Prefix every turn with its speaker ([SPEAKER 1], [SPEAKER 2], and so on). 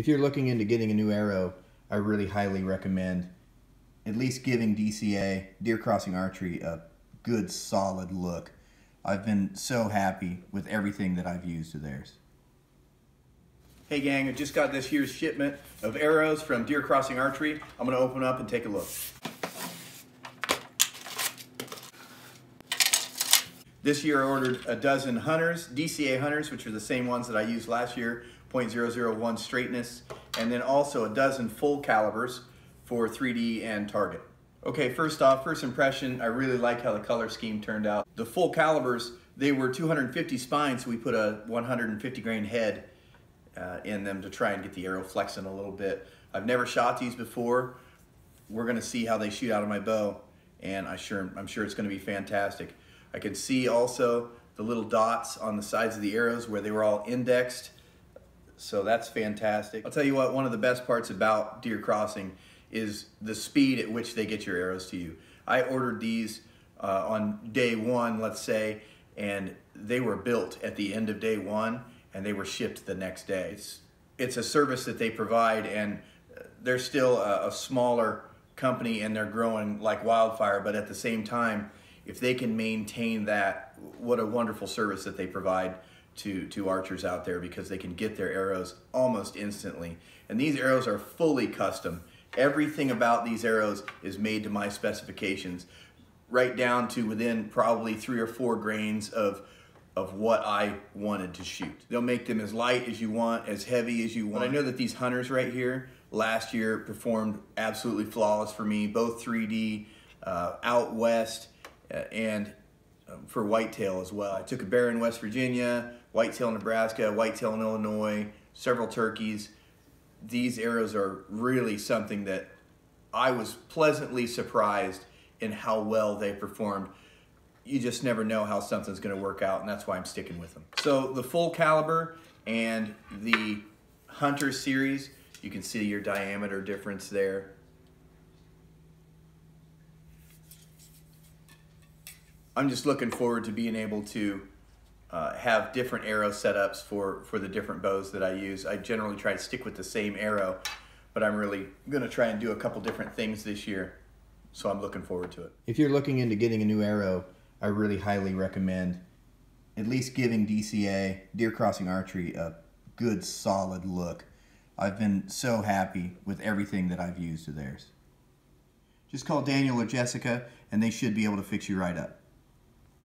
[SPEAKER 1] If you're looking into getting a new arrow, I really highly recommend at least giving DCA, Deer Crossing Archery, a good solid look. I've been so happy with everything that I've used of theirs.
[SPEAKER 2] Hey gang, I just got this year's shipment of arrows from Deer Crossing Archery. I'm gonna open up and take a look. This year I ordered a dozen hunters, DCA hunters, which are the same ones that I used last year, .001 straightness, and then also a dozen full calibers for 3D and target. Okay, first off, first impression, I really like how the color scheme turned out. The full calibers, they were 250 spines, so we put a 150 grain head uh, in them to try and get the arrow flexing a little bit. I've never shot these before. We're gonna see how they shoot out of my bow, and I sure, I'm sure it's gonna be fantastic. I can see also the little dots on the sides of the arrows where they were all indexed. So that's fantastic. I'll tell you what, one of the best parts about deer crossing is the speed at which they get your arrows to you. I ordered these uh, on day one, let's say, and they were built at the end of day one and they were shipped the next day. It's, it's a service that they provide and they're still a, a smaller company and they're growing like wildfire, but at the same time, if they can maintain that, what a wonderful service that they provide to, to archers out there because they can get their arrows almost instantly. And these arrows are fully custom. Everything about these arrows is made to my specifications, right down to within probably three or four grains of, of what I wanted to shoot. They'll make them as light as you want, as heavy as you want. I know that these hunters right here last year performed absolutely flawless for me, both 3D, uh, out west, and um, for whitetail as well. I took a bear in West Virginia, whitetail in Nebraska, whitetail in Illinois, several turkeys. These arrows are really something that I was pleasantly surprised in how well they performed. You just never know how something's gonna work out and that's why I'm sticking with them. So the full caliber and the Hunter series, you can see your diameter difference there. I'm just looking forward to being able to uh, have different arrow setups for, for the different bows that I use. I generally try to stick with the same arrow, but I'm really going to try and do a couple different things this year. So I'm looking forward to it.
[SPEAKER 1] If you're looking into getting a new arrow, I really highly recommend at least giving DCA, Deer Crossing Archery, a good solid look. I've been so happy with everything that I've used of theirs. Just call Daniel or Jessica and they should be able to fix you right up.